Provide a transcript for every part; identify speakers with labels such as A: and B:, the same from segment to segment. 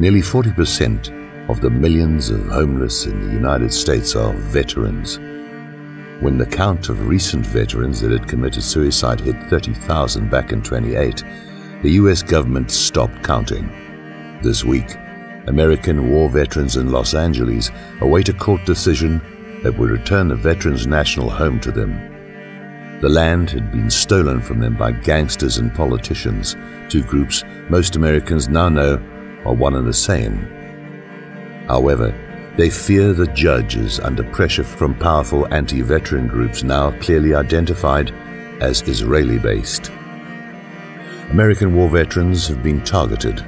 A: Nearly 40% of the millions of homeless in the United States are veterans. When the count of recent veterans that had committed suicide hit 30,000 back in 28, the US government stopped counting. This week, American war veterans in Los Angeles await a court decision that would return the veterans' national home to them. The land had been stolen from them by gangsters and politicians, two groups most Americans now know are one and the same. However, they fear the judges under pressure from powerful anti-veteran groups now clearly identified as Israeli-based. American war veterans have been targeted.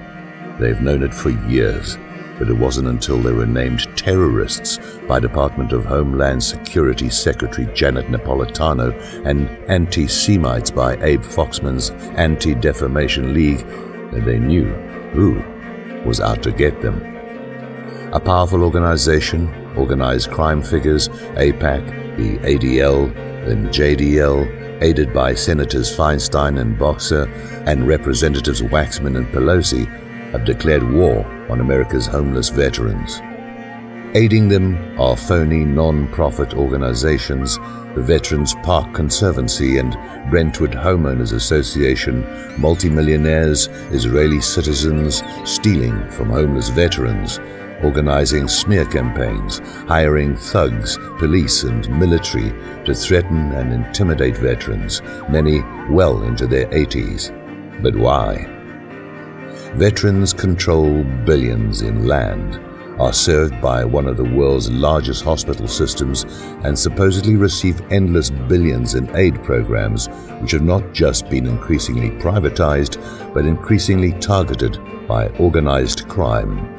A: They've known it for years but it wasn't until they were named terrorists by Department of Homeland Security Secretary Janet Napolitano and anti-Semites by Abe Foxman's Anti-Defamation League that they knew who was out to get them. A powerful organization, organized crime figures, AIPAC, the ADL, then JDL, aided by Senators Feinstein and Boxer and Representatives Waxman and Pelosi, have declared war on America's homeless veterans. Aiding them are phony non-profit organizations, the Veterans Park Conservancy and Brentwood Homeowners Association, multimillionaires, Israeli citizens stealing from homeless veterans, organizing smear campaigns, hiring thugs, police and military to threaten and intimidate veterans, many well into their 80s. But why? Veterans control billions in land, are served by one of the world's largest hospital systems, and supposedly receive endless billions in aid programs, which have not just been increasingly privatized, but increasingly targeted by organized crime.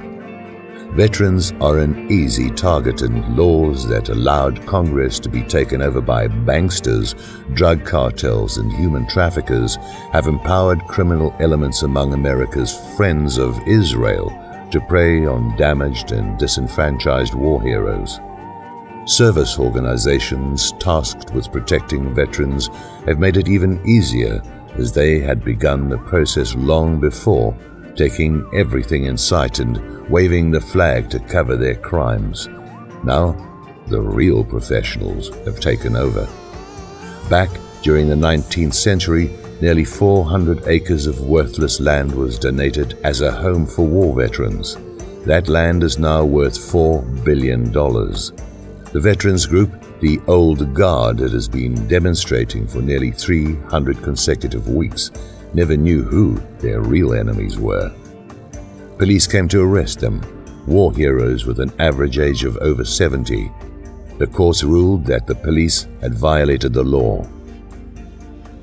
A: Veterans are an easy target and laws that allowed Congress to be taken over by banksters, drug cartels and human traffickers have empowered criminal elements among America's friends of Israel to prey on damaged and disenfranchised war heroes. Service organizations tasked with protecting veterans have made it even easier as they had begun the process long before, taking everything in sight and waving the flag to cover their crimes. Now, the real professionals have taken over. Back during the 19th century, nearly 400 acres of worthless land was donated as a home for war veterans. That land is now worth $4 billion. The veterans group, the Old Guard that has been demonstrating for nearly 300 consecutive weeks, never knew who their real enemies were. Police came to arrest them, war heroes with an average age of over 70. The courts ruled that the police had violated the law.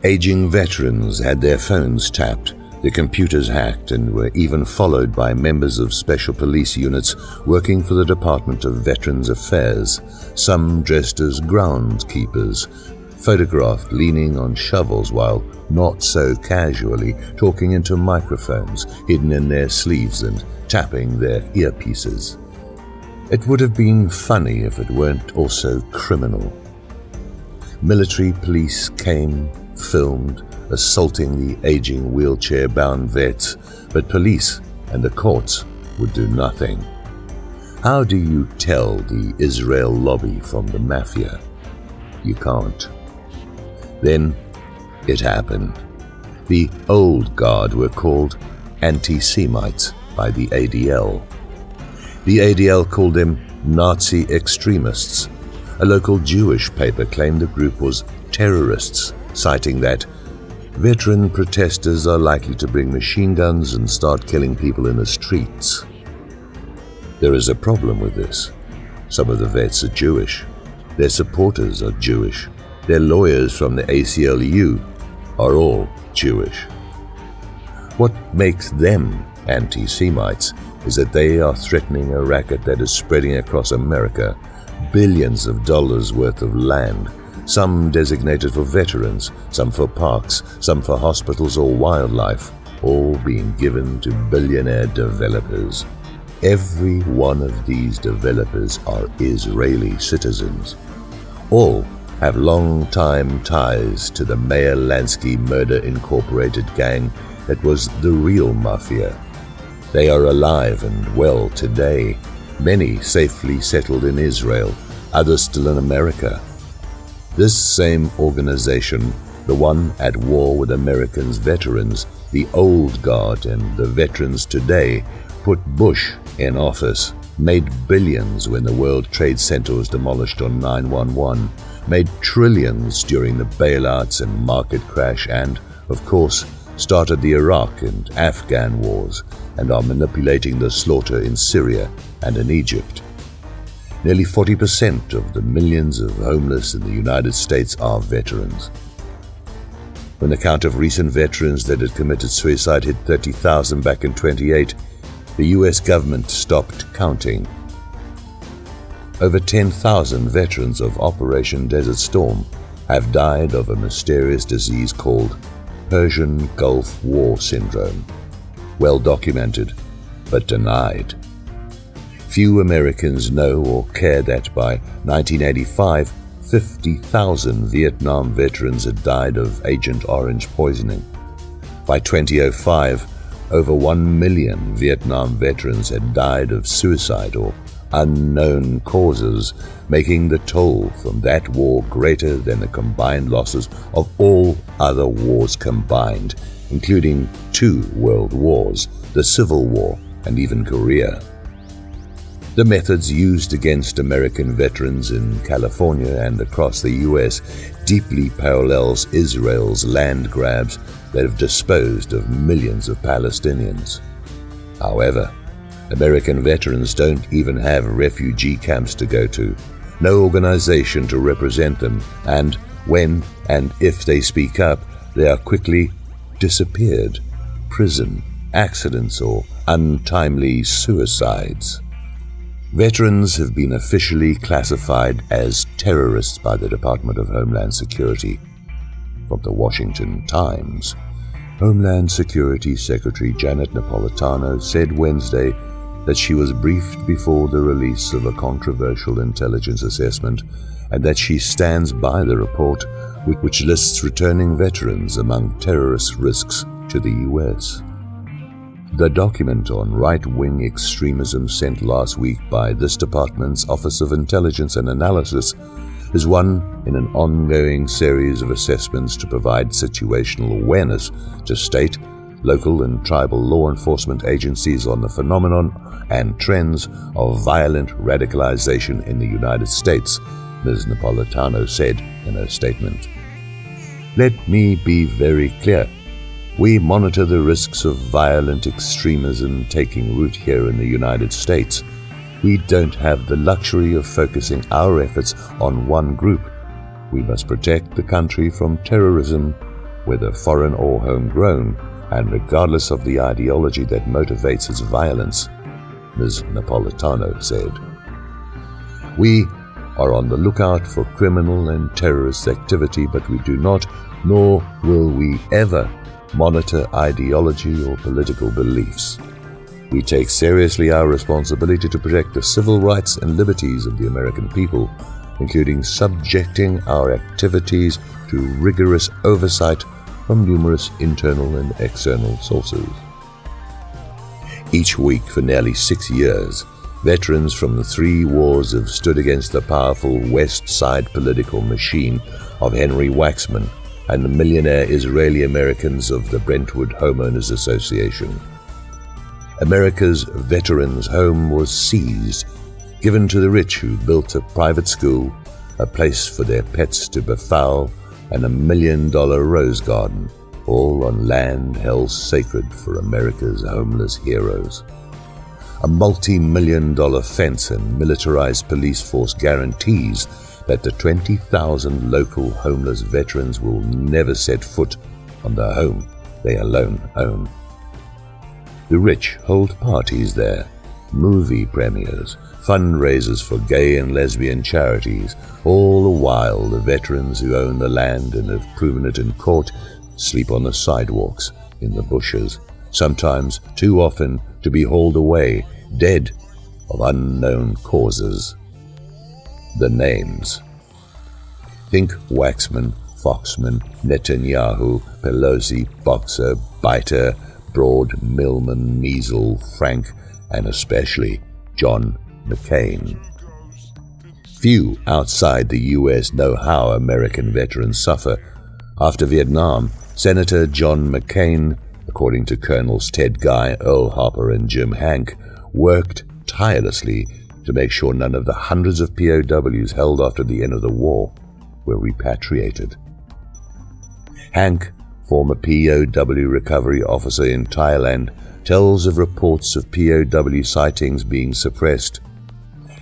A: Aging veterans had their phones tapped, their computers hacked, and were even followed by members of special police units working for the Department of Veterans Affairs, some dressed as groundskeepers, photographed leaning on shovels while not so casually talking into microphones hidden in their sleeves and tapping their earpieces. It would have been funny if it weren't also criminal. Military police came, filmed, assaulting the aging wheelchair-bound vet, but police and the courts would do nothing. How do you tell the Israel lobby from the mafia? You can't. Then it happened. The old guard were called anti-Semites by the ADL. The ADL called them Nazi extremists. A local Jewish paper claimed the group was terrorists, citing that veteran protesters are likely to bring machine guns and start killing people in the streets. There is a problem with this. Some of the vets are Jewish. Their supporters are Jewish. Their lawyers from the ACLU are all Jewish. What makes them anti-Semites is that they are threatening a racket that is spreading across America, billions of dollars worth of land, some designated for veterans, some for parks, some for hospitals or wildlife, all being given to billionaire developers. Every one of these developers are Israeli citizens. All have long-time ties to the Meyer Lansky Murder Incorporated gang that was the real mafia. They are alive and well today, many safely settled in Israel, others still in America. This same organization, the one at war with Americans' veterans, the old guard and the veterans today, put Bush in office, made billions when the World Trade Center was demolished on 911, made trillions during the bailouts and market crash, and, of course, started the Iraq and Afghan wars and are manipulating the slaughter in Syria and in Egypt. Nearly 40% of the millions of homeless in the United States are veterans. When the count of recent veterans that had committed suicide hit 30,000 back in 28, the US government stopped counting. Over 10,000 veterans of Operation Desert Storm have died of a mysterious disease called Persian Gulf War Syndrome, well documented but denied. Few Americans know or care that by 1985, 50,000 Vietnam veterans had died of Agent Orange poisoning. By 2005, over 1 million Vietnam veterans had died of suicide or unknown causes, making the toll from that war greater than the combined losses of all other wars combined, including two world wars, the Civil War, and even Korea. The methods used against American veterans in California and across the U.S. deeply parallels Israel's land grabs that have disposed of millions of Palestinians. However, American veterans don't even have refugee camps to go to, no organization to represent them, and when and if they speak up, they are quickly disappeared, prison, accidents, or untimely suicides. Veterans have been officially classified as terrorists by the Department of Homeland Security. From the Washington Times, Homeland Security Secretary Janet Napolitano said Wednesday that she was briefed before the release of a controversial intelligence assessment and that she stands by the report which lists returning veterans among terrorist risks to the U.S. The document on right-wing extremism sent last week by this department's Office of Intelligence and Analysis is one in an ongoing series of assessments to provide situational awareness to state, local and tribal law enforcement agencies on the phenomenon and trends of violent radicalization in the United States, Ms. Napolitano said in her statement. Let me be very clear. We monitor the risks of violent extremism taking root here in the United States. We don't have the luxury of focusing our efforts on one group. We must protect the country from terrorism, whether foreign or homegrown, and regardless of the ideology that motivates its violence. Ms. Napolitano said. We are on the lookout for criminal and terrorist activity, but we do not, nor will we ever, monitor ideology or political beliefs. We take seriously our responsibility to protect the civil rights and liberties of the American people, including subjecting our activities to rigorous oversight from numerous internal and external sources. Each week for nearly six years, veterans from the three wars have stood against the powerful West Side political machine of Henry Waxman and the millionaire Israeli Americans of the Brentwood Homeowners Association. America's Veterans Home was seized, given to the rich who built a private school, a place for their pets to befoul, and a million dollar rose garden all on land held sacred for America's homeless heroes. A multi-million dollar fence and militarized police force guarantees that the 20,000 local homeless veterans will never set foot on the home they alone own. The rich hold parties there, movie premieres, fundraisers for gay and lesbian charities, all the while the veterans who own the land and have proven it in court sleep on the sidewalks, in the bushes, sometimes too often to be hauled away, dead of unknown causes. The names. Think Waxman, Foxman, Netanyahu, Pelosi, Boxer, Beiter, Broad, Millman, Mizel, Frank, and especially John McCain. Few outside the US know how American veterans suffer. After Vietnam, Senator John McCain, according to Colonels Ted Guy, Earl Harper, and Jim Hank, worked tirelessly to make sure none of the hundreds of POWs held after the end of the war were repatriated. Hank, former POW recovery officer in Thailand, tells of reports of POW sightings being suppressed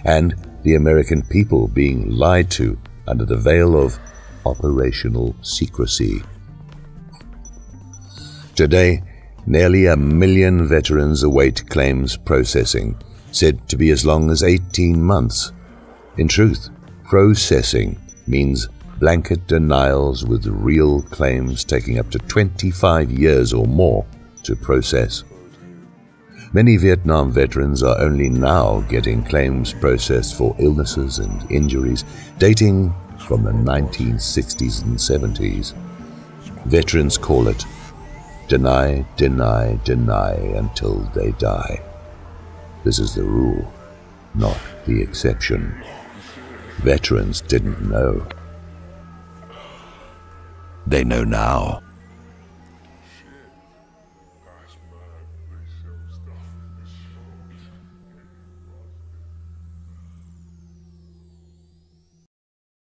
A: and the American people being lied to under the veil of operational secrecy. Today, nearly a million veterans await claims processing, said to be as long as 18 months. In truth, processing means blanket denials with real claims taking up to 25 years or more to process. Many Vietnam veterans are only now getting claims processed for illnesses and injuries dating from the 1960s and 70s. Veterans call it deny, deny, deny until they die. This is the rule, not the exception. Veterans didn't know. They know now.